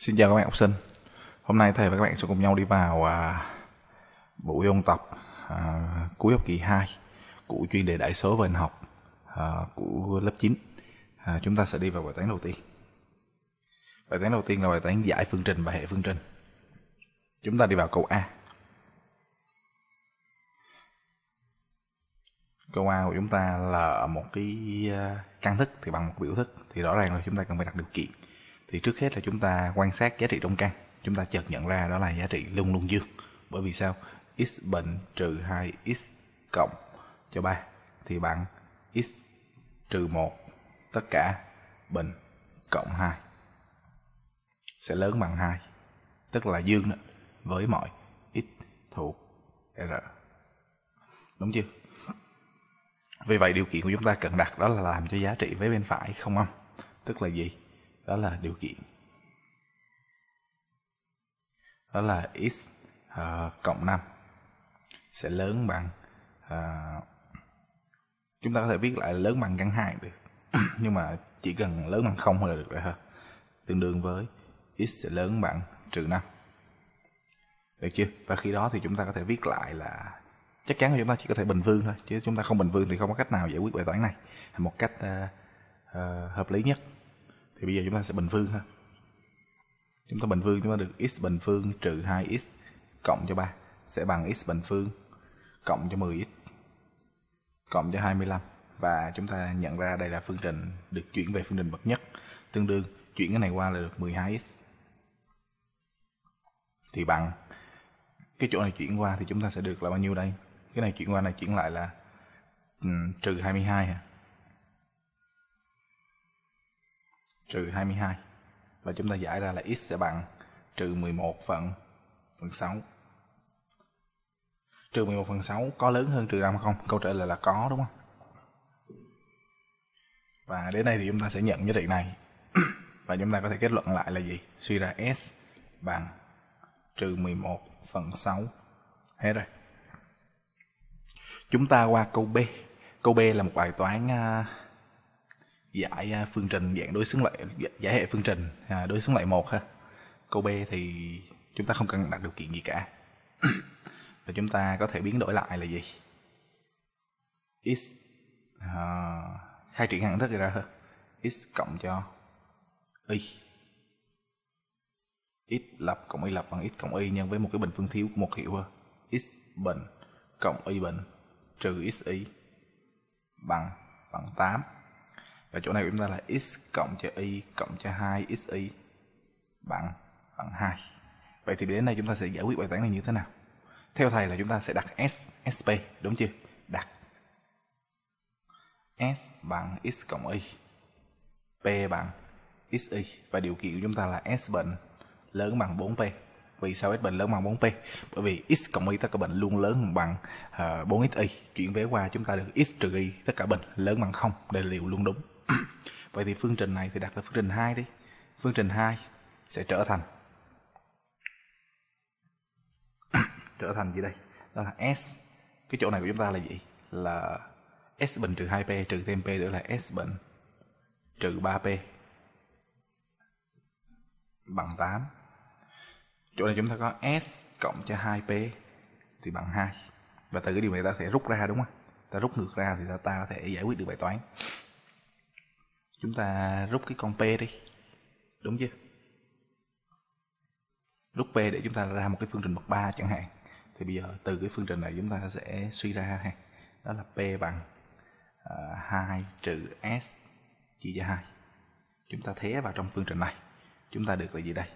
Xin chào các bạn học sinh. Hôm nay thầy và các bạn sẽ cùng nhau đi vào à, buổi ôn tập à, cuối học kỳ 2 của chuyên đề đại số và hình học à, của lớp 9. À, chúng ta sẽ đi vào bài toán đầu tiên. Bài toán đầu tiên là bài toán giải phương trình và hệ phương trình. Chúng ta đi vào câu A. Câu A của chúng ta là một cái à, căn thức thì bằng một biểu thức thì rõ ràng là chúng ta cần phải đặt điều kiện thì trước hết là chúng ta quan sát giá trị trong căn chúng ta chợt nhận ra đó là giá trị luôn luôn dương. Bởi vì sao? X bình trừ 2 x cộng cho 3 thì bằng x trừ 1 tất cả bình cộng 2 sẽ lớn bằng 2 tức là dương đó, với mọi x thuộc r. Đúng chưa? Vì vậy điều kiện của chúng ta cần đặt đó là làm cho giá trị với bên phải không âm. Tức là gì? Đó là điều kiện. Đó là x uh, cộng 5 sẽ lớn bằng uh, chúng ta có thể viết lại lớn bằng căn hai được. Nhưng mà chỉ cần lớn bằng không là được rồi ha. Tương đương với x sẽ lớn bằng trừ 5 được chưa? Và khi đó thì chúng ta có thể viết lại là chắc chắn là chúng ta chỉ có thể bình phương thôi chứ chúng ta không bình phương thì không có cách nào giải quyết bài toán này. Một cách uh, uh, hợp lý nhất thì bây giờ chúng ta sẽ bình phương ha. Chúng ta bình phương chúng ta được x bình phương trừ 2x cộng cho 3 sẽ bằng x bình phương cộng cho 10x cộng cho 25 và chúng ta nhận ra đây là phương trình được chuyển về phương trình bậc nhất. Tương đương chuyển cái này qua là được 12x thì bằng cái chỗ này chuyển qua thì chúng ta sẽ được là bao nhiêu đây? Cái này chuyển qua này chuyển lại là um, trừ 22 à trừ 22 và chúng ta giải ra là x sẽ bằng trừ 11 phần phần 6 trừ 11 phần 6 có lớn hơn trừ 5 không? Câu trả lời là có đúng không? Và đến đây thì chúng ta sẽ nhận giá trị này và chúng ta có thể kết luận lại là gì? Suy ra S bằng trừ 11 phần 6 hết rồi. Chúng ta qua câu B. Câu B là một bài toán uh, giải à, phương trình dạng đối xứng lại giải hệ phương trình à, đối xứng lại một ha. Câu b thì chúng ta không cần đặt điều kiện gì cả. Và chúng ta có thể biến đổi lại là gì? X à, khai triển hạng thức ra hơn x cộng cho y. X lập cộng y lập bằng x cộng y nhân với một cái bình phương thiếu của một hiệu ha. X bình cộng y bình trừ x y bằng bằng 8 và chỗ này của chúng ta là x cộng cho y cộng cho 2 xy bằng bằng 2. Vậy thì đến đây chúng ta sẽ giải quyết bài toán này như thế nào? Theo thầy là chúng ta sẽ đặt s sp đúng chưa? Đặt s bằng x cộng y p bằng xy và điều kiện của chúng ta là s bình lớn bằng 4p. Vì sao s bình lớn bằng 4p? Bởi vì x cộng y tất cả bình luôn lớn bằng ờ, uh, 4xy. Chuyển vé qua chúng ta được x trừ y tất cả bình lớn bằng 0. Đây là điều luôn đúng. Vậy thì phương trình này thì đặt là phương trình 2 đi. Phương trình 2 sẽ trở thành trở thành gì đây? Đó là S. Cái chỗ này của chúng ta là gì? Là S bình trừ 2P trừ thêm P nữa là S bình trừ 3P bằng 8. Chỗ này chúng ta có S cộng cho 2P thì bằng 2. Và từ cái điều này ta sẽ rút ra đúng không? Ta rút ngược ra thì ta, ta có thể giải quyết được bài toán chúng ta rút cái con p đi. Đúng chưa? Rút p để chúng ta ra một cái phương trình bậc 3 chẳng hạn. Thì bây giờ từ cái phương trình này chúng ta sẽ suy ra ha. Đó là p bằng à, uh, 2 trừ s chia cho 2 chúng ta thế vào trong phương trình này. Chúng ta được là gì đây?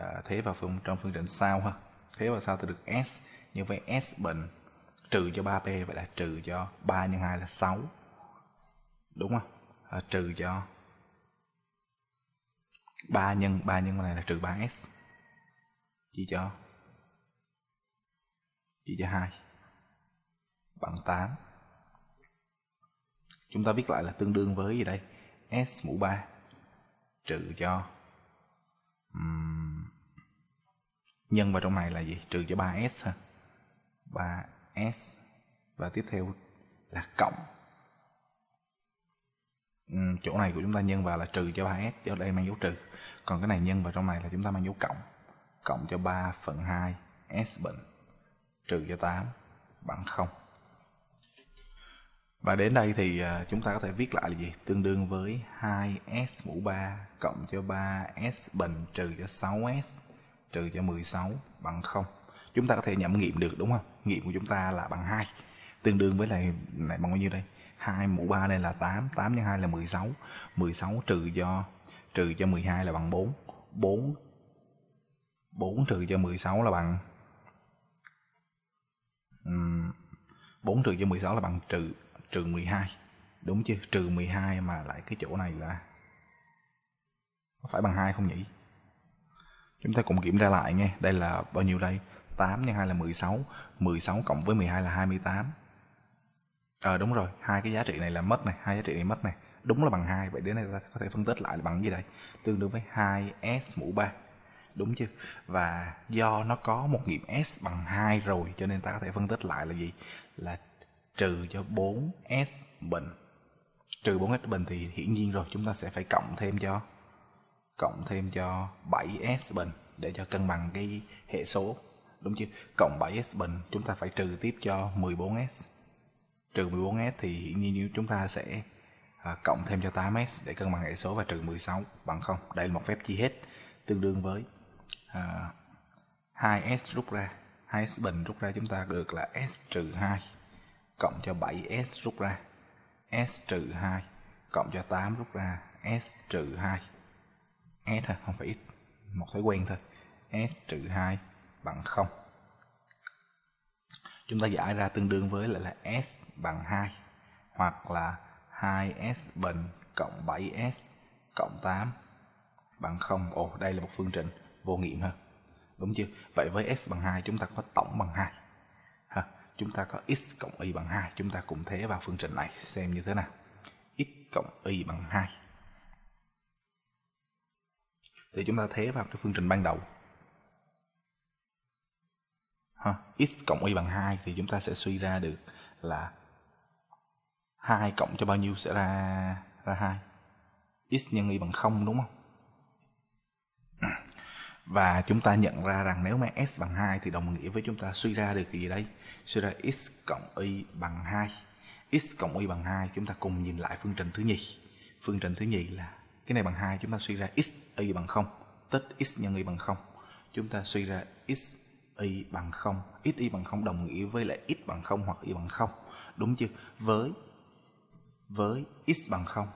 Uh, thế vào phương trong phương trình sau ha. Thế vào sau ta được s như vậy s bình trừ cho 3p vậy là trừ cho 3 nhân 2 là 6 đúng không? À, trừ cho 3 nhân 3 nhân này là trừ 3s chia cho chia cho 2 bằng 8 chúng ta viết lại là tương đương với gì đây? S mũ 3 trừ cho um, nhân vào trong này là gì? Trừ cho 3s ha. 3s và tiếp theo là cộng. Ừ, chỗ này của chúng ta nhân vào là trừ cho 3s do đây mang dấu trừ còn cái này nhân vào trong này là chúng ta mang dấu cộng cộng cho 3 phần 2 s bình trừ cho 8 bằng 0 và đến đây thì à, chúng ta có thể viết lại là gì? Tương đương với 2s mũ 3 cộng cho 3s bình trừ cho 6s trừ cho 16 bằng 0. Chúng ta có thể nhẩm nghiệm được đúng không? Nghiệm của chúng ta là bằng 2. Tương đương với này, này bằng bao nhiêu đây? 2 mũ 3 đây là 8, 8 x 2 là 16. 16 trừ cho trừ cho 12 là bằng 4. 4 4 trừ cho 16 là bằng um, 4 trừ cho 16 là bằng trừ trừ 12 đúng chưa trừ 12 mà lại cái chỗ này là phải bằng 2 không nhỉ? Chúng ta cùng kiểm tra lại nghe đây là bao nhiêu đây? 8 x 2 là 16 16 cộng với 12 là 28 ờ à, đúng rồi. Hai cái giá trị này là mất này hai giá trị này mất này. Đúng là bằng hai vậy đứa này ta có thể phân tích lại là bằng gì đây? Tương đương với 2s mũ 3 đúng chưa và do nó có một nghiệm s bằng 2 rồi cho nên ta có thể phân tích lại là gì? Là trừ cho 4s bình. Trừ 4s bình thì hiển nhiên rồi chúng ta sẽ phải cộng thêm cho cộng thêm cho 7s bình để cho cân bằng cái hệ số. Đúng chưa cộng 7s bình chúng ta phải trừ tiếp cho 14s trừ 14s thì hiển nhiên như chúng ta sẽ à, cộng thêm cho 8s để cân bằng hệ số và trừ 16 bằng 0 đây là một phép chia hết tương đương với à, 2s rút ra. 2s bình rút ra chúng ta được là s trừ 2 cộng cho 7s rút ra. S trừ 2 cộng cho 8 rút ra. S trừ 2 s thôi không phải ít. Một thói quen thôi. S trừ 2 bằng 0 chúng ta giải ra tương đương với lại là s bằng 2 hoặc là 2s bình cộng 7s cộng 8 bằng 0 ồ, đây là một phương trình vô nghiệm ha. Đúng chưa? Vậy với s bằng 2 chúng ta có tổng bằng 2 ha, chúng ta có x cộng y bằng 2 chúng ta cùng thế vào phương trình này, xem như thế nào. X cộng y bằng 2 thì chúng ta thế vào cái phương trình ban đầu ha, x cộng y bằng 2 thì chúng ta sẽ suy ra được là 2 cộng cho bao nhiêu sẽ ra ra 2 x nhân y bằng 0 đúng không? Và chúng ta nhận ra rằng nếu mà s bằng 2 thì đồng nghĩa với chúng ta suy ra được cái gì đây suy ra x cộng y bằng 2 x cộng y bằng 2 chúng ta cùng nhìn lại phương trình thứ nhì. Phương trình thứ nhì là cái này bằng 2 chúng ta suy ra x y bằng 0 tích x nhân y bằng 0 chúng ta suy ra x y bằng 0 x y bằng 0 đồng nghĩa với lại x bằng 0 hoặc y bằng 0 đúng chưa với với x bằng 0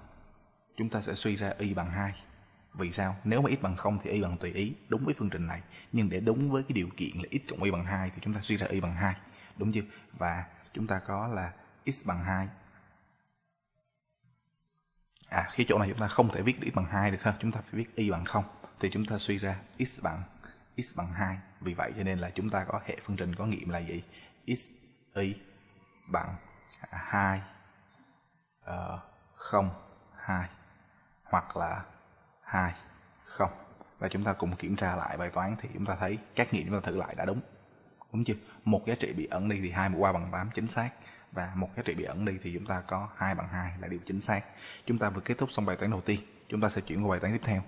chúng ta sẽ suy ra y bằng 2 vì sao? Nếu mà x bằng 0 thì y bằng tùy ý, đúng với phương trình này. Nhưng để đúng với cái điều kiện là x cộng y bằng 2 thì chúng ta suy ra y bằng 2. Đúng chưa? Và chúng ta có là x bằng 2. À, khi chỗ này chúng ta không thể viết x bằng 2 được ha. Chúng ta phải viết y bằng 0. Thì chúng ta suy ra x bằng x bằng 2. Vì vậy cho nên là chúng ta có hệ phương trình có nghiệm là gì? x y bằng 2 uh, 0 2 hoặc là 2 không. Và chúng ta cùng kiểm tra lại bài toán thì chúng ta thấy các nghiệm chúng ta thử lại đã đúng. Đúng chưa? Một giá trị bị ẩn đi thì hai mũ qua bằng 8 chính xác. Và một giá trị bị ẩn đi thì chúng ta có hai bằng hai là điều chính xác. Chúng ta vừa kết thúc xong bài toán đầu tiên. Chúng ta sẽ chuyển qua bài toán tiếp theo.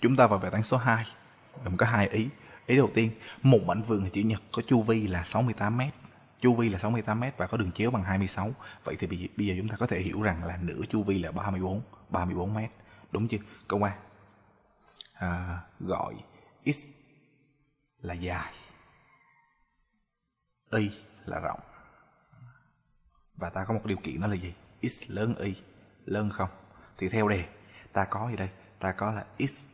Chúng ta vào bài toán số 2. Gồm có hai ý. Ý đầu tiên, một mảnh vườn hình chữ nhật có chu vi là 68 m. Chu vi là 68 m và có đường chéo bằng 26. Vậy thì bây giờ chúng ta có thể hiểu rằng là nửa chu vi là 34, 34 m. Đúng chưa? Câu A. À, gọi x là dài. Y là rộng. Và ta có một điều kiện đó là gì? X lớn y, lớn không? Thì theo đề, ta có gì đây? Ta có là x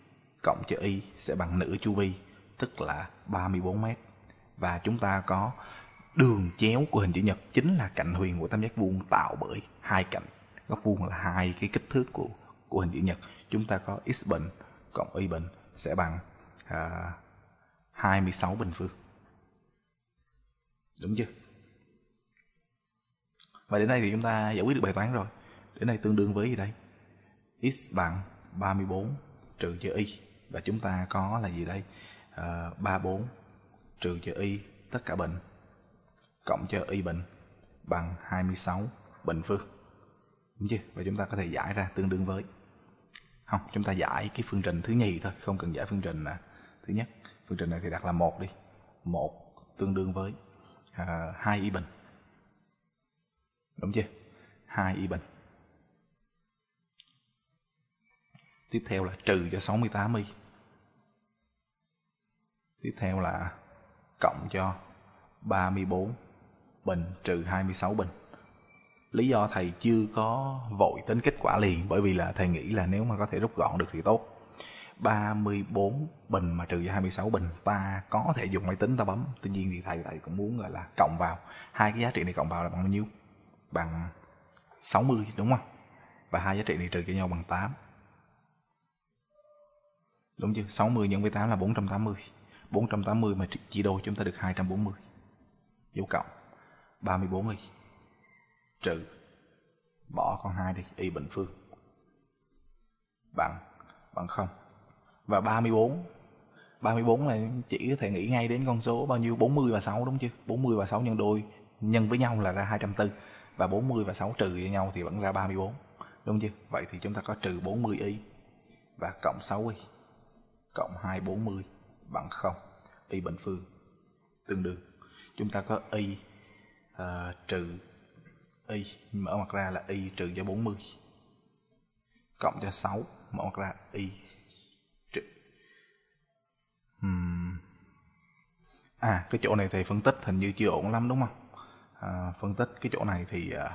cộng cho y sẽ bằng nửa chu vi, tức là 34 mét. Và chúng ta có đường chéo của hình chữ nhật chính là cạnh huyền của tam giác vuông tạo bởi hai cạnh góc vuông là hai cái kích thước của của hình chữ nhật. Chúng ta có x bình cộng y bình sẽ bằng à, 26 bình phương. Đúng chưa? Và đến đây thì chúng ta giải quyết được bài toán rồi. Đến đây tương đương với gì đây? x bằng 34 trừ cho y. Và chúng ta có là gì đây? À, bốn trừ cho y tất cả bình cộng cho y bình bằng 26 bình phương. Đúng chưa? Và chúng ta có thể giải ra tương đương với không, chúng ta giải cái phương trình thứ nhì thôi, không cần giải phương trình à, thứ nhất. Phương trình này thì đặt là một đi. một tương đương với à, y bình. Đúng chưa? hai y bình. Tiếp theo là trừ cho 68 y. Tiếp theo là cộng cho 34 bình trừ 26 bình. Lý do thầy chưa có vội tính kết quả liền, bởi vì là thầy nghĩ là nếu mà có thể rút gọn được thì tốt. 34 bình mà trừ cho 26 bình, ta có thể dùng máy tính ta bấm tuy nhiên thì thầy thầy cũng muốn gọi là cộng vào hai cái giá trị này cộng vào là bằng bao nhiêu bằng 60 đúng không và hai giá trị này trừ cho nhau bằng 8 đúng chưa 60 nhân với 8 là 480 480 mà chia đôi chúng ta được 240 dấu cộng. 34 y trừ. Bỏ con 2 đi, y bình phương. Bằng. Bằng 0. và 34 34 là chỉ có thể nghĩ ngay đến con số bao nhiêu? 40 và 6 đúng chưa 40 và 6 nhân đôi nhân với nhau là ra 240 và 40 và 6 trừ với nhau thì vẫn ra 34 đúng chưa vậy thì chúng ta có trừ 40 y và cộng 6 y cộng 240 bằng 0 y bình phương tương đương chúng ta có y uh, trừ y mở mặt ra là y trừ cho 40 cộng cho 6 mở mặt ra y trừ Uhm. À cái chỗ này thầy phân tích hình như chưa ổn lắm đúng không? À, phân tích cái chỗ này thì uh,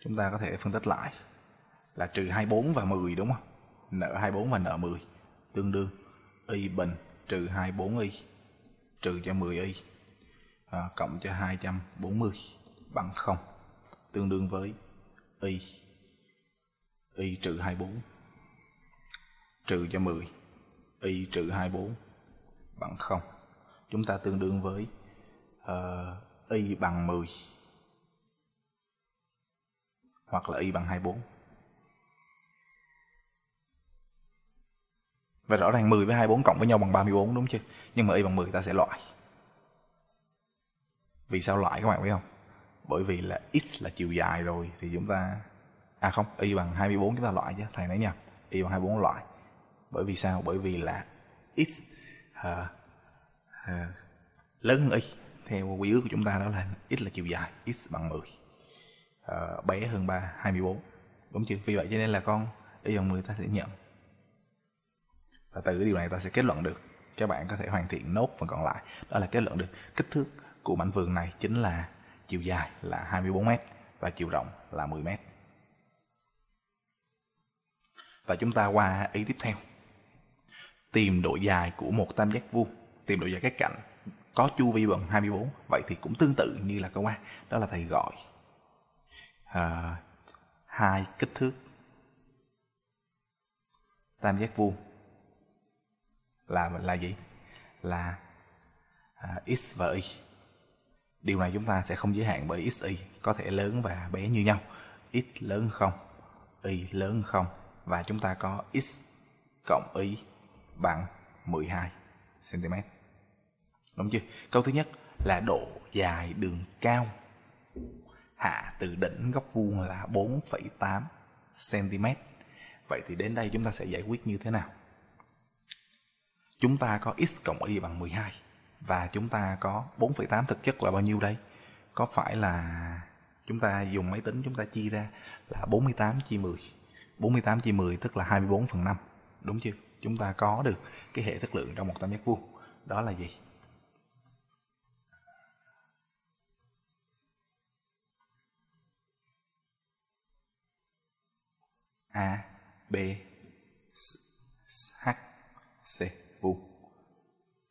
chúng ta có thể phân tích lại là trừ 24 và 10 đúng không? Nợ 24 và nợ 10 tương đương y bình trừ 24y trừ cho 10y à, cộng cho 240 bằng 0 tương đương với y y trừ 24 trừ cho 10 y trừ 24 bằng 0. Chúng ta tương đương với uh, y bằng 10 hoặc là y bằng 24. Và rõ ràng 10 với 24 cộng với nhau bằng 34 đúng chưa? Nhưng mà y bằng 10 ta sẽ loại. Vì sao loại các bạn biết không? Bởi vì là x là chiều dài rồi thì chúng ta à không, y bằng 24 chúng ta loại chứ, thầy nói nha. Y bằng 24 loại bởi vì sao bởi vì là x uh, uh, lớn hơn y theo quy ước của chúng ta đó là x là chiều dài x bằng 10 uh, ờ, bé hơn 3 24 đúng chưa vì vậy cho nên là con y bằng 10 ta sẽ nhận và từ cái điều này ta sẽ kết luận được các bạn có thể hoàn thiện nốt phần còn lại. Đó là kết luận được. Kích thước của mảnh vườn này chính là chiều dài là 24 m và chiều rộng là 10 m và chúng ta qua ý tiếp theo. Tìm độ dài của một tam giác vuông. Tìm độ dài các cạnh. Có chu vi bằng 24 vậy thì cũng tương tự như là câu A. Đó là thầy gọi à, hai kích thước tam giác vuông là là gì là à, x và y điều này chúng ta sẽ không giới hạn bởi x y có thể lớn và bé như nhau x lớn không y lớn không và chúng ta có x cộng y bằng 12 cm. Đúng chưa? Câu thứ nhất là độ dài đường cao hạ từ đỉnh góc vuông là 4,8 cm. Vậy thì đến đây chúng ta sẽ giải quyết như thế nào? Chúng ta có x cộng y bằng 12 và chúng ta có 4,8 thực chất là bao nhiêu đây? Có phải là chúng ta dùng máy tính chúng ta chia ra là 48 chia 10. 48 chia 10 tức là 24 phần 5. Đúng chưa? chúng ta có được cái hệ thức lượng trong một tam giác vuông đó là gì A B H C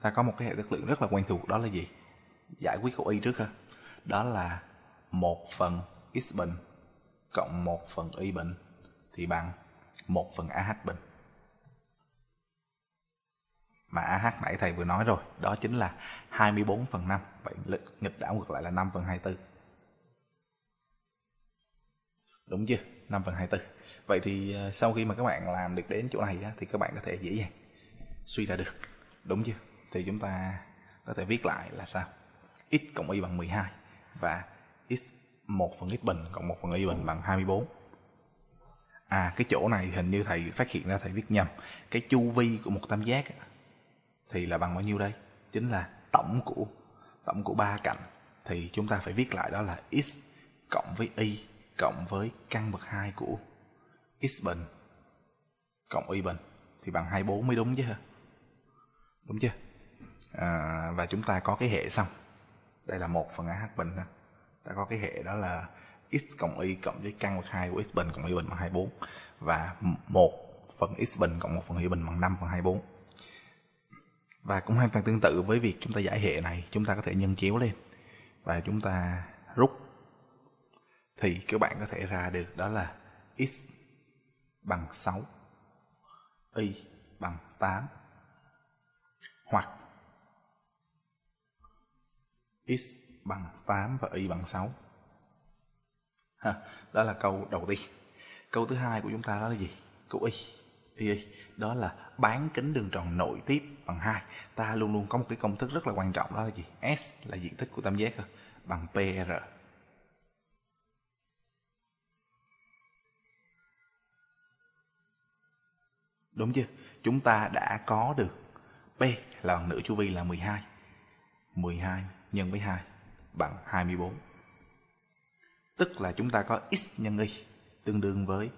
ta có một cái hệ thức lượng rất là quen thuộc đó là gì? Giải quyết câu y trước ha. Đó là một phần x bình cộng một phần y bình thì bằng một phần AH bình mà AH nãy thầy vừa nói rồi đó chính là 24 phần 5 vậy nghịch đảo ngược lại là 5 phần 24 đúng chưa? 5 phần 24 vậy thì ờ, sau khi mà các bạn làm được đến chỗ này á, thì các bạn có thể dễ dàng suy ra được. Đúng chưa? Thì chúng ta có thể viết lại là sao? X cộng y bằng 12 và x 1 phần x bình cộng 1 phần y bình bằng 24 à cái chỗ này hình như thầy phát hiện ra thầy viết nhầm. Cái chu vi của một tam giác thì là bằng bao nhiêu đây? Chính là tổng của tổng của ba cạnh. Thì chúng ta phải viết lại đó là x cộng với y cộng với căn bậc 2 của x bình cộng y bình. Thì bằng 24 mới đúng chứ hả? Đúng chưa? À, và chúng ta có cái hệ xong. Đây là một phần h bình ha. Ta có cái hệ đó là x cộng y cộng với căn bậc hai của x bình cộng y bình bằng 24 và một phần x bình cộng một phần y bình bằng 5 phần 24. Và cũng hoàn toàn tương tự với việc chúng ta giải hệ này, chúng ta có thể nhân chiếu lên và chúng ta rút thì các bạn có thể ra được đó là x bằng 6 y bằng 8 hoặc x bằng 8 và y bằng 6 ha, đó là câu đầu tiên câu thứ hai của chúng ta đó là gì câu y y, y. đó là bán kính đường tròn nội tiếp bằng 2 ta luôn luôn có một cái công thức rất là quan trọng đó là gì s là diện tích của tam giác bằng pr Đúng chưa? Chúng ta đã có được P là bằng nửa chu vi là 12. 12 nhân với 2 bằng 24. Tức là chúng ta có x nhân y tương đương với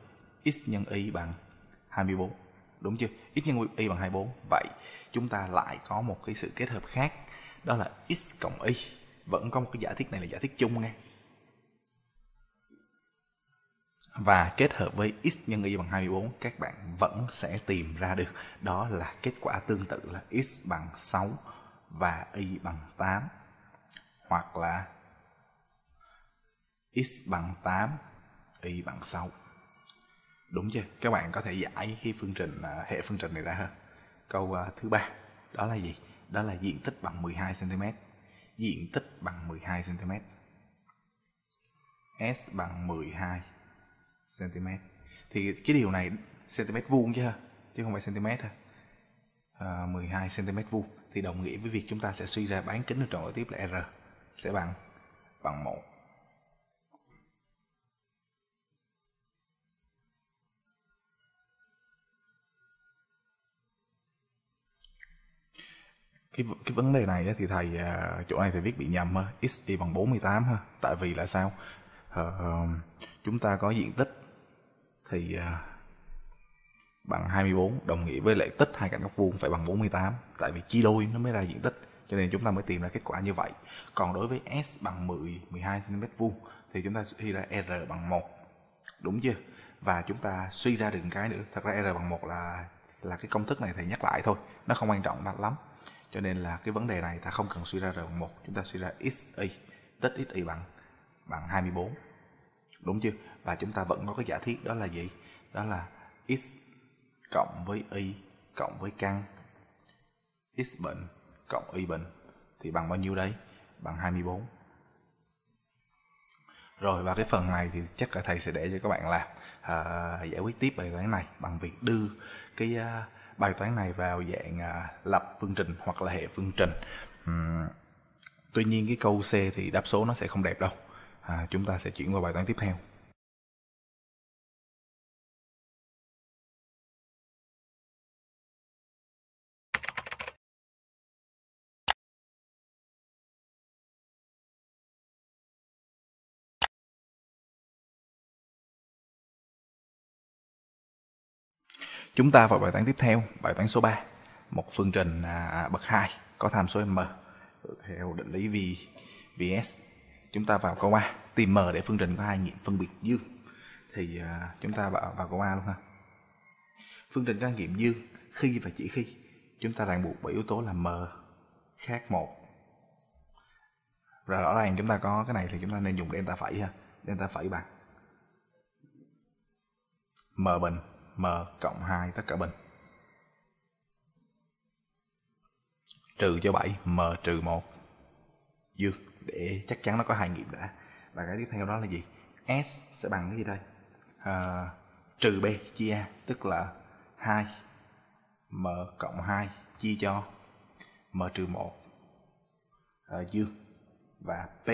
x nhân y bằng 24. Đúng chưa? x nhân y bằng 24. Vậy chúng ta lại có một cái sự kết hợp khác, đó là x cộng y. Vẫn có một cái giả thiết này là giả thiết chung nghe và kết hợp với x nhân y bằng 24 các bạn vẫn sẽ tìm ra được đó là kết quả tương tự là x bằng 6 và y bằng 8 hoặc là x bằng 8 y bằng 6 đúng chưa? Các bạn có thể giải cái phương trình à, hệ phương trình này ra hơn câu à, thứ ba đó là gì? Đó là diện tích bằng 12 cm diện tích bằng 12 cm s bằng 12 cm thì cái điều này cm vuông chứ ha, chứ không phải cm ha? À, 12 cm vuông. Thì đồng nghĩa với việc chúng ta sẽ suy ra bán kính ở tròn tiếp là r sẽ bằng bằng 1 cái cái vấn đề này thì thầy à, chỗ này thầy viết bị nhầm ha x y bằng 48 ha tại vì là sao? Uh, chúng ta có diện tích thì uh, bằng 24 đồng nghĩa với lại tích hai cạnh góc vuông phải bằng 48 tại vì chia đôi nó mới ra diện tích cho nên chúng ta mới tìm ra kết quả như vậy. Còn đối với S bằng 10 12 cm vuông thì chúng ta suy ra R bằng 1 đúng chưa? Và chúng ta suy ra được cái nữa. Thật ra R bằng 1 là là cái công thức này thầy nhắc lại thôi. Nó không quan trọng lắm. Cho nên là cái vấn đề này ta không cần suy ra R bằng 1 chúng ta suy ra x y tích x y bằng bằng 24 đúng chưa? Và chúng ta vẫn có cái giả thiết đó là gì? Đó là x cộng với y cộng với căn. X bình cộng y bình thì bằng bao nhiêu đây bằng 24 rồi và cái phần này thì chắc là thầy sẽ để cho các bạn làm. À, giải quyết tiếp bài toán này bằng việc đưa cái uh, bài toán này vào dạng uh, lập phương trình hoặc là hệ phương trình. Uhm, tuy nhiên cái câu C thì đáp số nó sẽ không đẹp đâu. À, chúng ta sẽ chuyển qua bài toán tiếp theo. Chúng ta vào bài toán tiếp theo, bài toán số 3. Một phương trình à, à bậc 2 có tham số m theo định lý v vs. Chúng ta vào câu A, tìm m để phương trình có hai nghiệm phân biệt dương. Thì à, chúng ta vào, vào câu A luôn ha. Phương trình có hai nghiệm dương khi và chỉ khi chúng ta ràng buộc bởi yếu tố là m khác một. Rồi rõ ràng chúng ta có cái này thì chúng ta nên dùng delta phẩy ha. Delta phẩy bằng m bình m cộng 2 tất cả bình. Trừ cho 7, m trừ 1 dương để chắc chắn nó có hai nghiệm đã. Và cái tiếp theo đó là gì? S sẽ bằng cái gì đây? à, trừ b chia a tức là 2 m cộng 2 chia cho m trừ 1 à, dương và p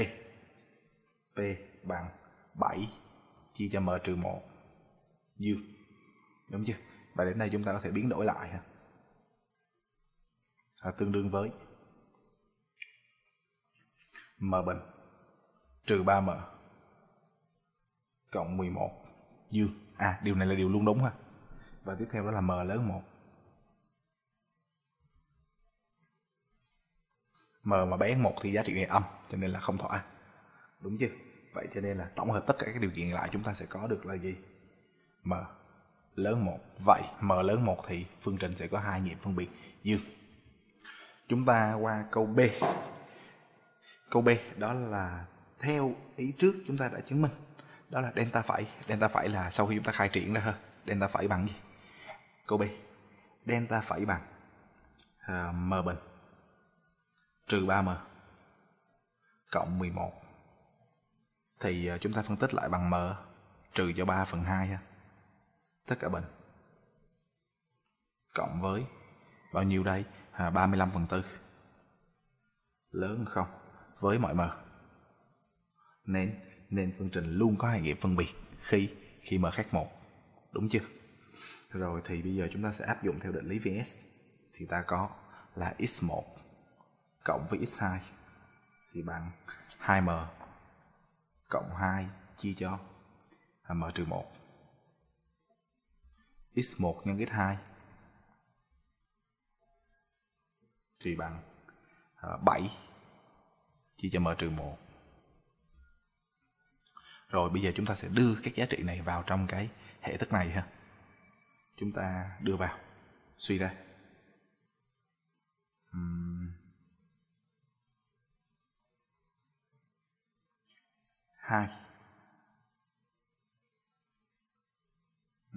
p bằng 7 chia cho m trừ 1 dương đúng chưa và đến đây chúng ta có thể biến đổi lại ha à, tương đương với m bình trừ 3m cộng 11 dương à điều này là điều luôn đúng ha. Và tiếp theo đó là m lớn 1 m mà bé một thì giá trị này âm cho nên là không thỏa. Đúng chưa vậy cho nên là tổng hợp tất cả các điều kiện lại chúng ta sẽ có được là gì? M lớn 1 vậy m lớn 1 thì phương trình sẽ có hai nghiệm phân biệt. Dương. Chúng ta qua câu b. Câu b đó là theo ý trước chúng ta đã chứng minh. Đó là delta phẩy. Delta phẩy là sau khi chúng ta khai triển ra ha. Delta phẩy bằng gì? Câu b. Delta phẩy bằng uh, m bình. Trừ 3m cộng 11 thì uh, chúng ta phân tích lại bằng m trừ cho 3 phần 2 ha tất cả bình cộng với bao nhiêu đây? À, 35 phần tư. Lớn không? Với mọi m nên nên phương trình luôn có hai nghiệm phân biệt khi khi m khác một. Đúng chưa? Rồi thì bây giờ chúng ta sẽ áp dụng theo định lý VS. Thì ta có là x1 cộng với x2 thì bằng 2m cộng 2 chia cho à, m trừ 1 x1 nhân x2 thì bằng. 7 à, chia cho m trừ 1 rồi bây giờ chúng ta sẽ đưa các giá trị này vào trong cái hệ thức này ha. Chúng ta đưa vào suy ra. Uhm. hai.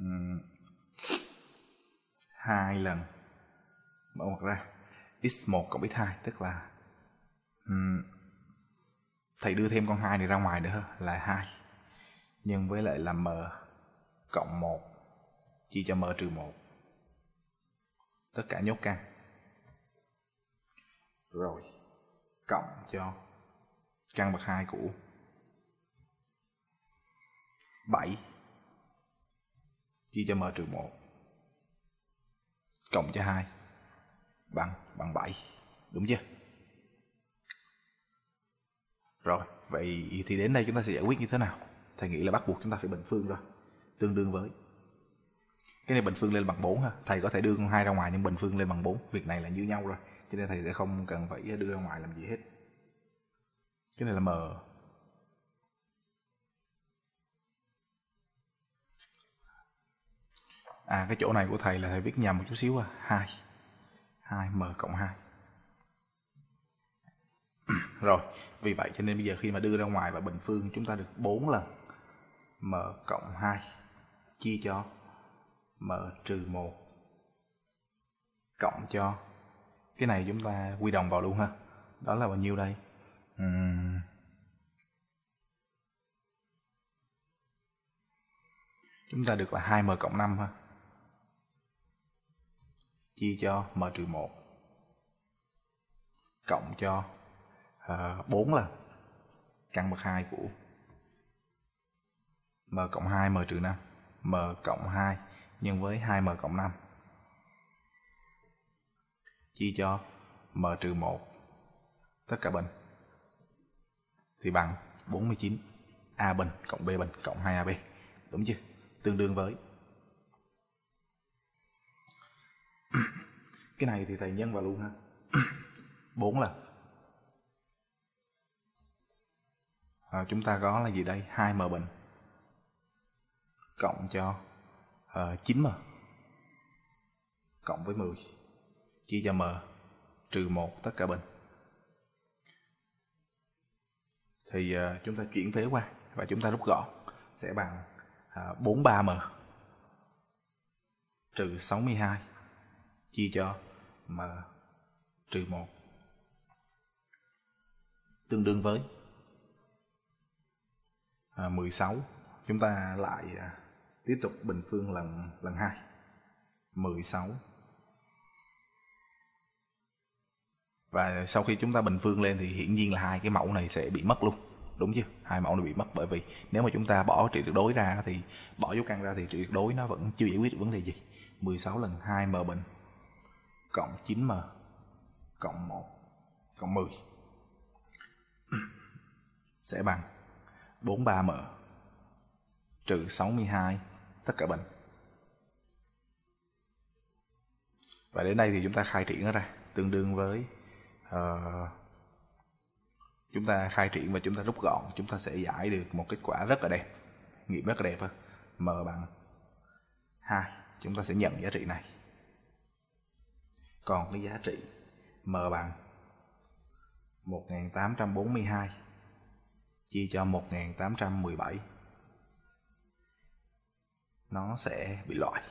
Uhm hai lần. Mở ngoặc ra. X1 cộng x2 tức là um, thầy đưa thêm con 2 này ra ngoài nữa là 2 nhân với lại là m cộng 1 chia cho m trừ 1 tất cả nhốt căn rồi cộng cho căn bậc 2 của 7 chia cho m trừ 1 cộng cho 2 bằng bằng 7 đúng chưa? Rồi, vậy thì đến đây chúng ta sẽ giải quyết như thế nào? Thầy nghĩ là bắt buộc chúng ta phải bình phương rồi tương đương với. Cái này bình phương lên bằng 4 ha. Thầy có thể đưa con hai ra ngoài nhưng bình phương lên bằng 4 việc này là như nhau rồi. Cho nên thầy sẽ không cần phải đưa ra ngoài làm gì hết. Cái này là m. à cái chỗ này của thầy là thầy viết nhầm một chút xíu à. 2 2 m cộng 2 rồi, vì vậy cho nên bây giờ khi mà đưa ra ngoài và bình phương chúng ta được 4 lần. M cộng 2 chia cho. M trừ 1 cộng cho. Cái này chúng ta quy đồng vào luôn ha. Đó là bao nhiêu đây? Uhm. chúng ta được là 2m cộng 5 ha. À, chia cho m trừ 1 cộng cho uh, 4 lần. Căn bậc 2 của m cộng 2 m trừ 5 m cộng 2 nhân với 2m cộng 5 chia cho m trừ 1 tất cả bình. Thì bằng 49 a bình cộng b bình cộng 2ab đúng chưa? Tương đương với cái này thì thầy nhân vào luôn ha. Bốn lần. À, chúng ta có là gì đây? 2m bình cộng cho ờ, uh, 9m cộng với 10 chia cho m trừ 1 tất cả bình thì uh, chúng ta chuyển phế qua và chúng ta rút gọn. Sẽ bằng ờ, uh, 43m trừ 62 chia cho m trừ 1 tương đương với à, 16 chúng ta lại à, tiếp tục bình phương lần lần hai. 16 và sau khi chúng ta bình phương lên thì hiển nhiên là hai cái mẫu này sẽ bị mất luôn. Đúng chưa hai mẫu này bị mất bởi vì nếu mà chúng ta bỏ trị tuyệt đối ra thì bỏ dấu căn ra thì trị tuyệt đối nó vẫn chưa giải quyết được vấn đề gì. 16 lần 2 m bình cộng 9m cộng 1 cộng 10 sẽ bằng 43m trừ 62 tất cả bình. Và đến đây thì chúng ta khai triển nó ra tương đương với uh, chúng ta khai triển và chúng ta rút gọn chúng ta sẽ giải được một kết quả rất là đẹp nghiệm rất là đẹp hơn m bằng 2 chúng ta sẽ nhận giá trị này còn cái giá trị m bằng 1842 chia cho 1817 nó sẽ bị loại.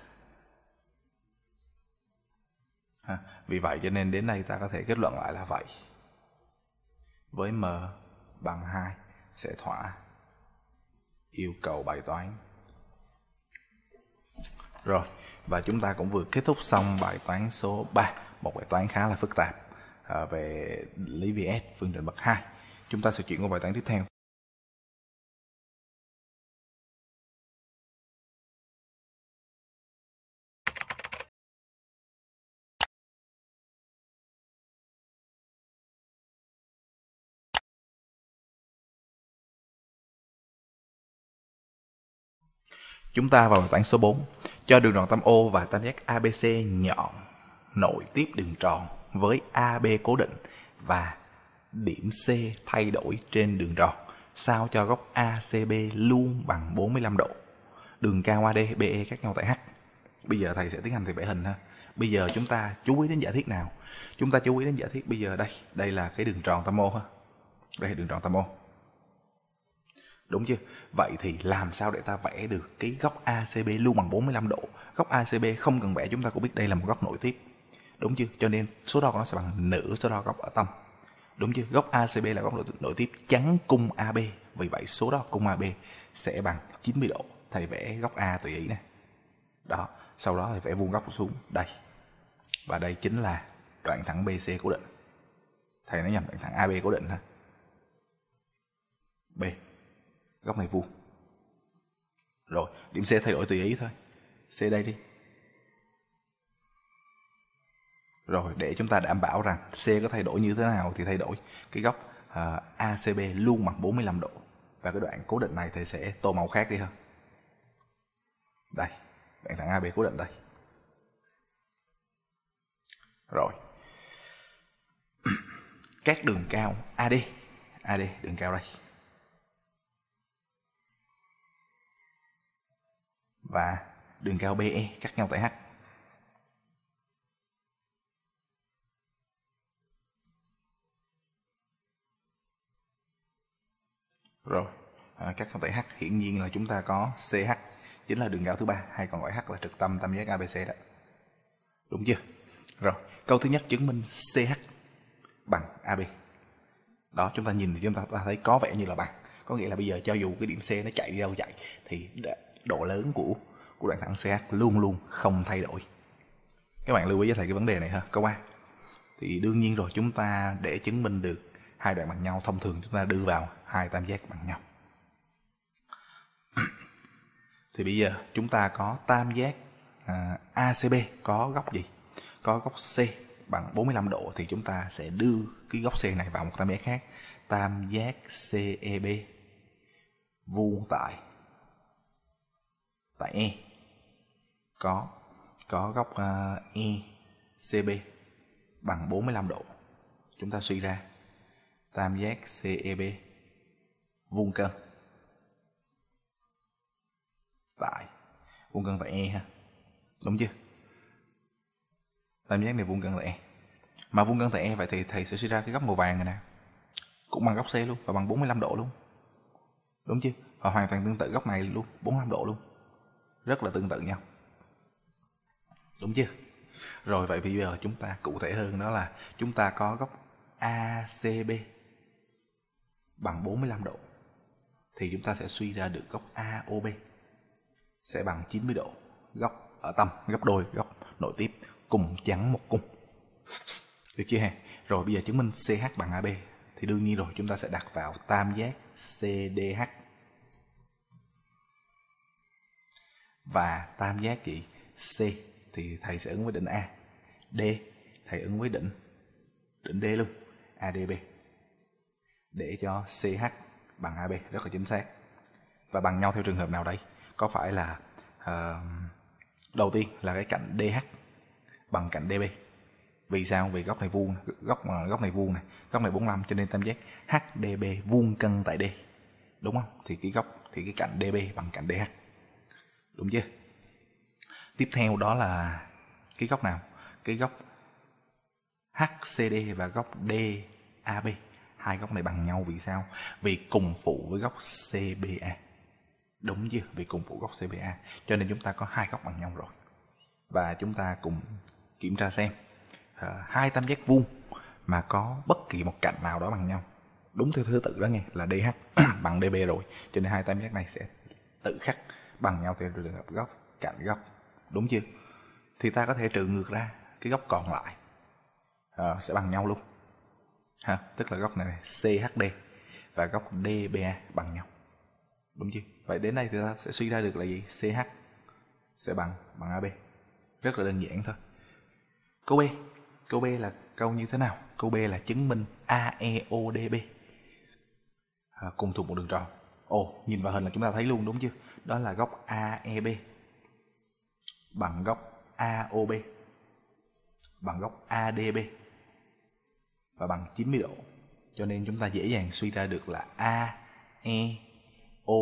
Ha. vì vậy cho nên đến đây ta có thể kết luận lại là vậy. Với m bằng 2 sẽ thỏa yêu cầu bài toán. Rồi, và chúng ta cũng vừa kết thúc xong bài toán số 3 một bài toán khá là phức tạp à, về lý VS phương trình bậc 2 chúng ta sẽ chuyển qua bài toán tiếp theo. Chúng ta vào bài toán số 4. Cho đường đoạn tam O và tam giác ABC nhọn nội tiếp đường tròn với AB cố định và điểm C thay đổi trên đường tròn sao cho góc ACB luôn bằng 45 độ. Đường cao AD, BE khác nhau tại H. Bây giờ thầy sẽ tiến hành thầy vẽ hình ha. Bây giờ chúng ta chú ý đến giả thiết nào? Chúng ta chú ý đến giả thiết bây giờ đây, đây là cái đường tròn tam O ha. Đây là đường tròn tam O. Đúng chưa? Vậy thì làm sao để ta vẽ được cái góc ACB luôn bằng 45 độ? Góc ACB không cần vẽ chúng ta cũng biết đây là một góc nội tiếp. Đúng chưa? Cho nên số đo của nó sẽ bằng nửa số đo góc ở tâm. Đúng chưa? Góc ACB là góc nội, nội tiếp chắn cung AB. Vì vậy số đo cung AB sẽ bằng 90 độ. Thầy vẽ góc A tùy ý nè. Đó. Sau đó thầy vẽ vuông góc xuống đây. Và đây chính là đoạn thẳng BC cố định. Thầy nói nhầm đoạn thẳng AB cố định ha. B góc này vuông rồi điểm C thay đổi tùy ý thôi C đây đi rồi để chúng ta đảm bảo rằng C có thay đổi như thế nào thì thay đổi cái góc à, uh, ACB luôn bằng 45 độ. Và cái đoạn cố định này thì sẽ tô màu khác đi hơn đây đoạn thẳng AB cố định đây. Rồi. Các đường cao AD AD đường cao đây. Và đường cao BE cắt nhau tại H. Rồi, à, các phân tử H hiển nhiên là chúng ta có CH chính là đường giao thứ ba hay còn gọi H là trực tâm tam giác ABC đó. Đúng chưa? Rồi, câu thứ nhất chứng minh CH bằng AB. Đó, chúng ta nhìn thì chúng ta thấy có vẻ như là bằng. Có nghĩa là bây giờ cho dù cái điểm C nó chạy đi đâu chạy thì độ lớn của của đoạn thẳng CH luôn luôn không thay đổi. Các bạn lưu ý với thầy cái vấn đề này ha. Câu A. Thì đương nhiên rồi chúng ta để chứng minh được hai đoạn bằng nhau thông thường chúng ta đưa vào hai tam giác bằng nhau. thì bây giờ chúng ta có tam giác à, ACB có góc gì? Có góc C bằng 45 độ thì chúng ta sẽ đưa cái góc C này vào một tam giác khác. Tam giác CEB vuông tại tại E có có góc à, uh, ECB bằng 45 độ. Chúng ta suy ra tam giác CEB vuông cân tại vuông cân tại E ha. Đúng chưa? Tam giác này vuông cân tại E. Mà vuông cân tại E vậy thì thầy sẽ suy ra cái góc màu vàng này nè. Cũng bằng góc C luôn và bằng 45 độ luôn. Đúng chưa? Và hoàn toàn tương tự góc này luôn, 45 độ luôn. Rất là tương tự nhau. Đúng chưa? Rồi vậy bây giờ chúng ta cụ thể hơn đó là chúng ta có góc ACB bằng 45 độ thì chúng ta sẽ suy ra được góc AOB sẽ bằng 90 độ, góc ở tâm gấp đôi, góc nội tiếp, cùng chắn một cung. Được chưa hè? Rồi bây giờ chứng minh CH bằng AB thì đương nhiên rồi, chúng ta sẽ đặt vào tam giác CDH và tam giác gì? C. Thì thầy sẽ ứng với đỉnh A. D. Thầy ứng với đỉnh đỉnh D luôn ADB để cho CH bằng AB rất là chính xác. Và bằng nhau theo trường hợp nào đây có phải là uh, đầu tiên là cái cạnh DH bằng cạnh DB vì sao? Vì góc này vuông góc góc này vuông này góc này 45 cho nên tam giác HDB vuông cân tại D. Đúng không? Thì cái góc thì cái cạnh DB bằng cạnh DH đúng chưa? Tiếp theo đó là cái góc nào? Cái góc HCD và góc DAB hai góc này bằng nhau vì sao? Vì cùng phụ với góc CBA đúng chưa vì cùng phụ góc CBA cho nên chúng ta có hai góc bằng nhau rồi. Và chúng ta cùng kiểm tra xem uh, hai tam giác vuông mà có bất kỳ một cạnh nào đó bằng nhau. Đúng theo thứ tự đó nghe là DH bằng DB rồi. Cho nên hai tam giác này sẽ tự khắc bằng nhau theo trường hợp góc cạnh góc. Đúng chưa thì ta có thể trừ ngược ra cái góc còn lại à, sẽ bằng nhau luôn ha tức là góc này, này CHD và góc DBA bằng nhau. Đúng chưa? Vậy đến đây thì ta sẽ suy ra được là gì? CH sẽ bằng bằng AB rất là đơn giản thôi. Câu B. Câu B là câu như thế nào? Câu B là chứng minh AEODB à, cùng thuộc một đường tròn. Ồ nhìn vào hình là chúng ta thấy luôn đúng chưa? Đó là góc AEB bằng góc AOB bằng góc ADB và bằng 90 độ. Cho nên chúng ta dễ dàng suy ra được là A, E, O,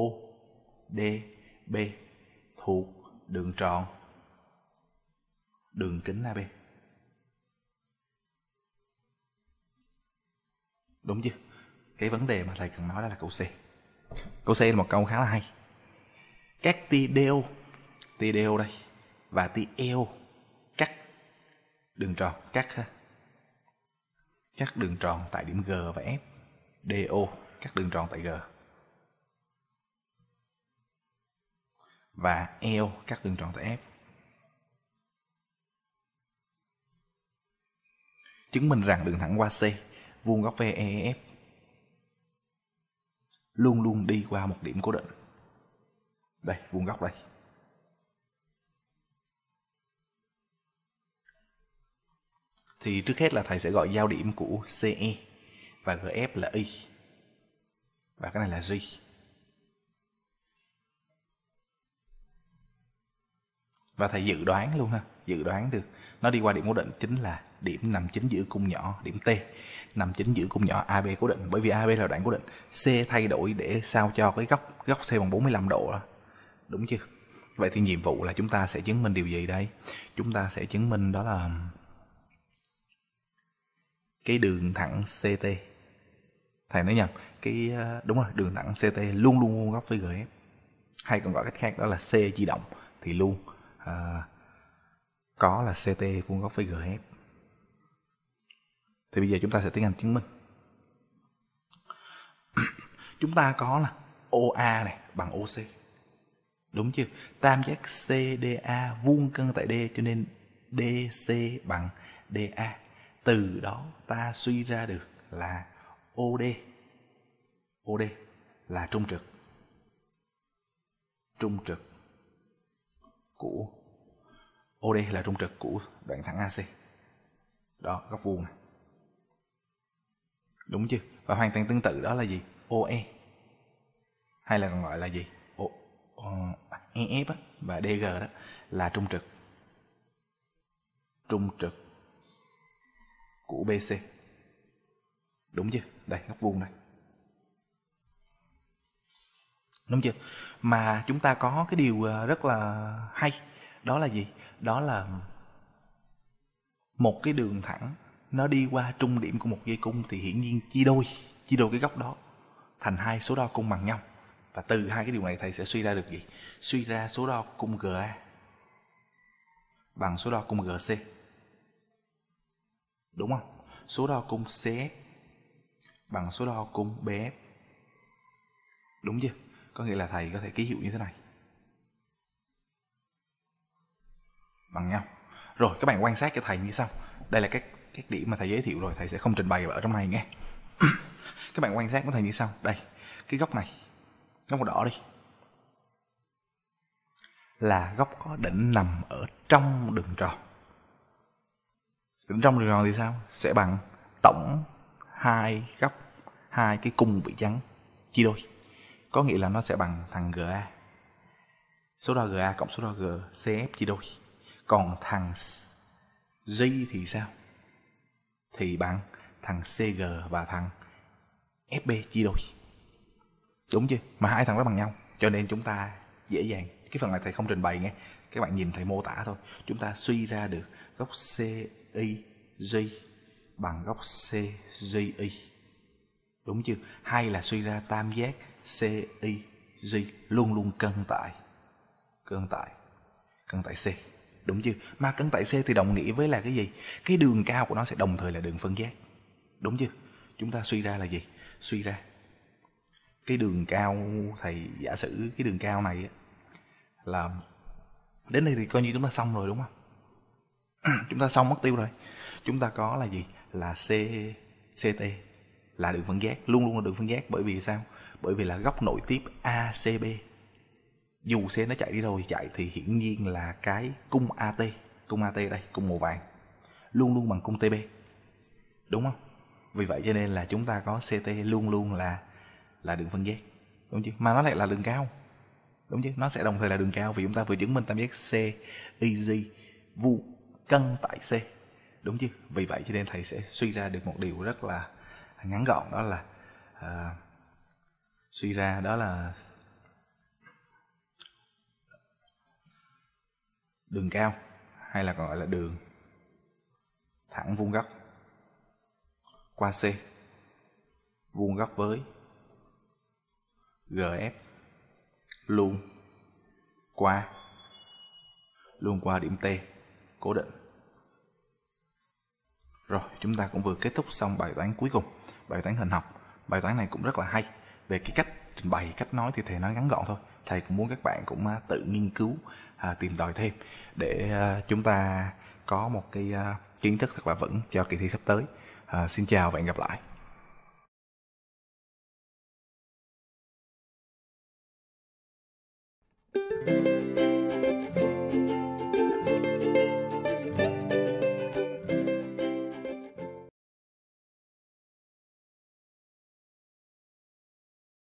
D, B thuộc đường tròn đường kính AB. Đúng chưa? Cái vấn đề mà thầy cần nói đó là câu C. Câu C là một câu khá là hay. Các tia đeo, tia đeo đây và tia eo cắt đường tròn cắt ha các đường tròn tại điểm G và F. DO các đường tròn tại G. Và eo các đường tròn tại F. Chứng minh rằng đường thẳng qua C, vuông góc VEF e, luôn luôn đi qua một điểm cố định. Đây, vuông góc đây. Thì trước hết là thầy sẽ gọi giao điểm của CE và GF là Y và cái này là G. Và thầy dự đoán luôn ha, dự đoán được nó đi qua điểm cố định chính là điểm nằm chính giữa cung nhỏ, điểm T nằm chính giữa cung nhỏ AB cố định bởi vì AB là đoạn cố định. C thay đổi để sao cho cái góc góc C bằng 45 độ đó. Đúng chưa? Vậy thì nhiệm vụ là chúng ta sẽ chứng minh điều gì đây? Chúng ta sẽ chứng minh đó là cái đường thẳng CT thầy nói nhầm cái ờ, đúng rồi đường thẳng CT luôn luôn vuông góc với GF hay còn gọi cách khác đó là C di động thì luôn à, có là CT vuông góc với GF thì bây giờ chúng ta sẽ tiến hành chứng minh. Chúng ta có là OA này bằng OC đúng chưa? Tam giác CDA vuông cân tại D cho nên DC bằng DA từ đó ta suy ra được là OD OD là trung trực. Trung trực của OD là trung trực của đoạn thẳng AC đó góc vuông này. Đúng chưa và hoàn toàn tương tự đó là gì? OE hay là còn gọi là gì? O, ờ, o, EF và DG đó là trung trực. Trung trực của BC. Đúng chưa? Đây, góc vuông này. Đúng chưa? Mà chúng ta có cái điều ờ, rất là hay. Đó là gì? Đó là một cái đường thẳng nó đi qua trung điểm của một dây cung thì hiển nhiên chia đôi, chia đôi cái góc đó thành hai số đo cung bằng nhau. Và từ hai cái điều này thầy sẽ suy ra được gì? Suy ra số đo cung GA bằng số đo cung GC. Đúng không? Số đo cung CF bằng số đo cung BF. Đúng chưa? Có nghĩa là thầy có thể ký hiệu như thế này. bằng nhau rồi, các bạn quan sát cho thầy như sau đây là các các điểm mà thầy giới thiệu rồi thầy sẽ không trình bày ở trong này nghe các bạn quan sát của thầy như sau đây, cái góc này góc màu đỏ đi là góc có đỉnh nằm ở trong đường tròn trong đường tròn thì sao? Sẽ bằng tổng hai góc, hai cái cung bị chắn chia đôi. Có nghĩa là nó sẽ bằng thằng GA số đo GA cộng số đo GCF chia đôi. Còn thằng G thì sao? Thì bằng thằng CG và thằng FB chia đôi. Đúng chưa? Mà hai thằng đó bằng nhau, cho nên chúng ta dễ dàng. Cái phần này thầy không trình bày nghe, các bạn nhìn thầy mô tả thôi. Chúng ta suy ra được góc C CIG bằng góc CGI đúng chưa? Hay là suy ra tam giác CIG luôn luôn cân tại. Cân tại. Cân tại C. Đúng chưa? Mà cân tại C thì đồng nghĩa với là cái gì? Cái đường cao của nó sẽ đồng thời là đường phân giác. Đúng chưa? Chúng ta suy ra là gì? Suy ra cái đường cao, thầy giả sử cái đường cao này là đến đây thì coi như chúng ta xong rồi, đúng không? chúng ta xong mất tiêu rồi. Chúng ta có là gì? Là c ct là đường phân giác. Luôn luôn là đường phân giác. Bởi vì sao? Bởi vì là góc nội tiếp acb dù xe nó chạy đi đâu thì chạy thì hiển nhiên là cái cung at cung at đây, cung màu vàng. Luôn luôn bằng cung tb đúng không? Vì vậy cho nên là chúng ta có ct luôn luôn là là đường phân giác. Đúng chứ mà nó lại là đường cao. Đúng chứ? Nó sẽ đồng thời là đường cao vì chúng ta vừa chứng minh tam giác c eg vu cân tại c. Đúng chứ? Vì vậy cho nên thầy sẽ suy ra được một điều rất là ngắn gọn đó là à, suy ra đó là đường cao hay là còn gọi là đường thẳng vuông góc qua C. Vuông góc với GF luôn qua luôn qua điểm T cố định. Rồi, chúng ta cũng vừa kết thúc xong bài toán cuối cùng, bài toán hình học. Bài toán này cũng rất là hay. Về cái cách trình bày, cách nói thì thầy nói ngắn gọn thôi. Thầy cũng muốn các bạn cũng à, tự nghiên cứu, à, tìm tòi thêm để à, chúng ta có một cái à, kiến thức thật là vững cho kỳ thi sắp tới. À, xin chào và hẹn gặp lại.